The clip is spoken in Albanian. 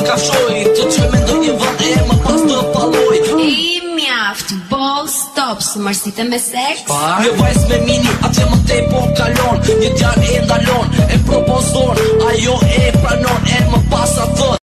të kafshoj Të që me ndoj një vatë e më pas të paloj I mjaft, ball stop, së mërësitë me seks Pa? Jo vajs me mini, atë që më